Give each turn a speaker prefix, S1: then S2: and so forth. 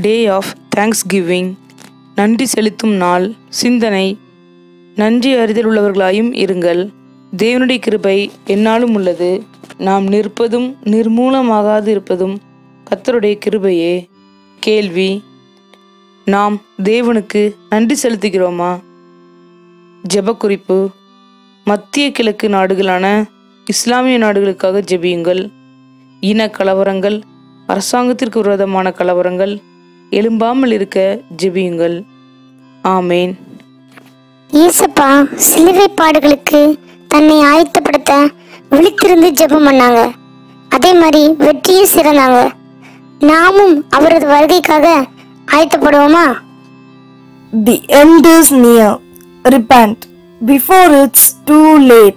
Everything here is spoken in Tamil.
S1: டே ஆஃப் தேங்க்ஸ் கிவிங் நன்றி செலுத்தும் நாள். சிந்தனை. நன்றி அறிதல் உள்ளவர்களாயும் இருங்கள். தேவனுடைய கிருபை என்னாலும் உள்ளது. நாம் நிற்பதும் நிர்மூலமாகாது இருப்பதும் கர்த்தருடைய கிருபையே. கேள்வி. நாம் தேவனுக்கு நன்றி செலுத்துகிறோமா? ஜெபக்குறிப்பு. மத்திய கிழக்கு நாடுகளான இஸ்லாமிய நாடுகளுக்காக ஜெபியுங்கள். இன கலவரங்கள் அரசாங்கத்திற்கு விரோதமான கலவரங்கள் எழும்பாமல் இருக்க ஜெபியுங்கள். ஆமேன்.
S2: ஏசப்பா சிலுவை பாடுகளுக்கு தன்னை ஆயத்தப்படுத்த விழித்திருந்து ஜெபம் பண்ணாங்க. அதே மாதிரி வெற்றியும் சிறந்தாங்க. நாமும் அவரது வருகைக்காக ஆயத்தப்படுவோமா?
S3: The end is near. Repent. Before it's too late.